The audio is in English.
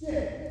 Shit.